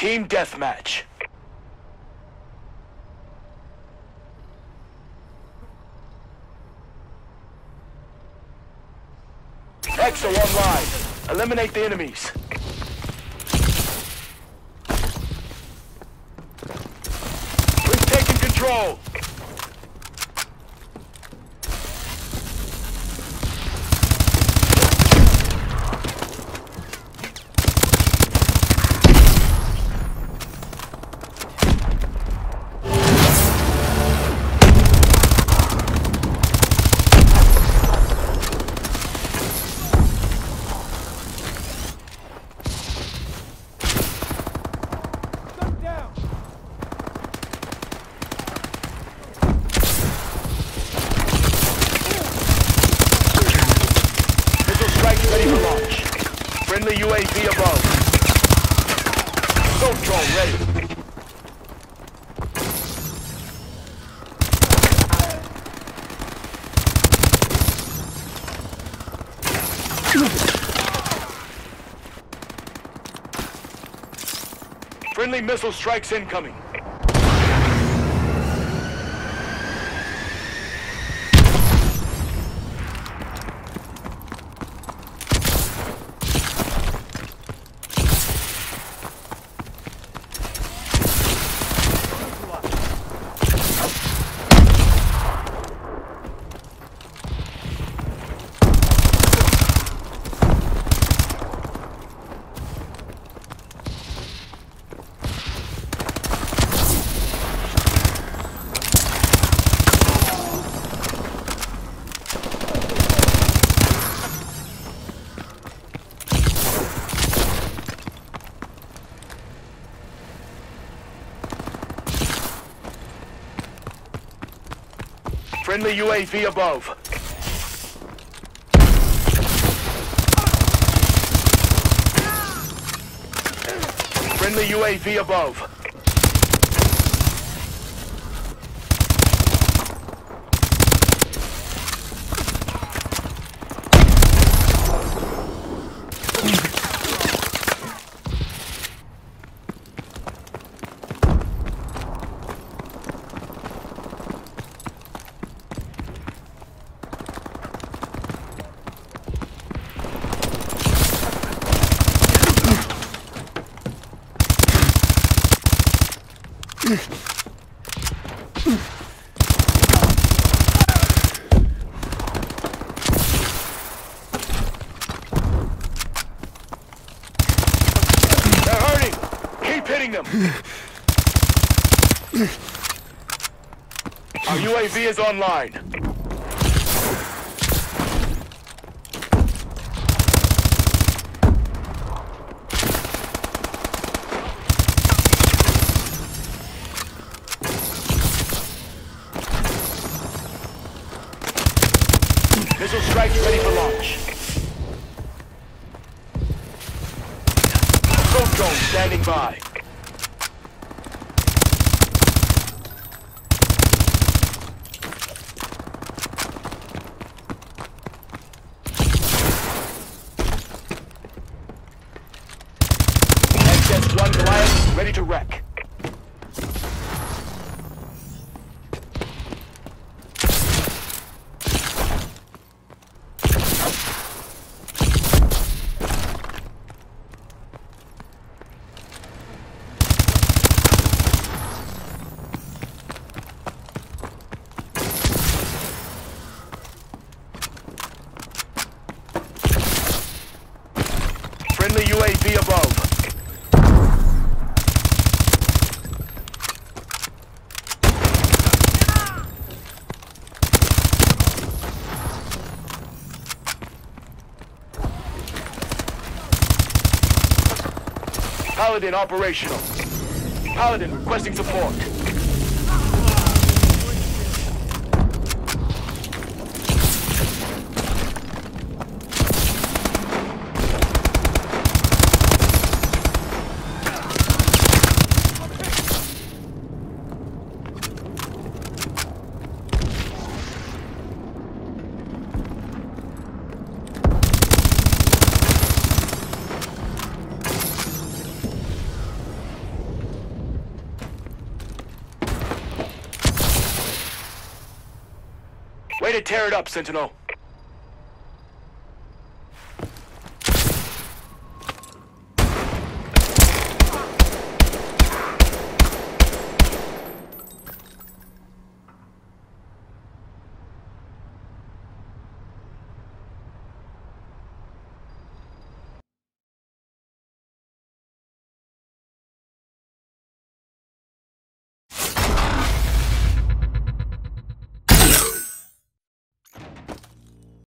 Team Deathmatch. Exo online. Eliminate the enemies. We've taken control. Missile strike ready for launch. Friendly UAV above. Assault drone ready. Friendly missile strikes incoming. Friendly UAV above. Friendly UAV above. Our UAV is online. Missile ready for launch. Assault drone standing by. XS-1 Goliath ready to wreck. Friendly UAV above. Paladin operational. Paladin requesting support. To tear it up, Sentinel.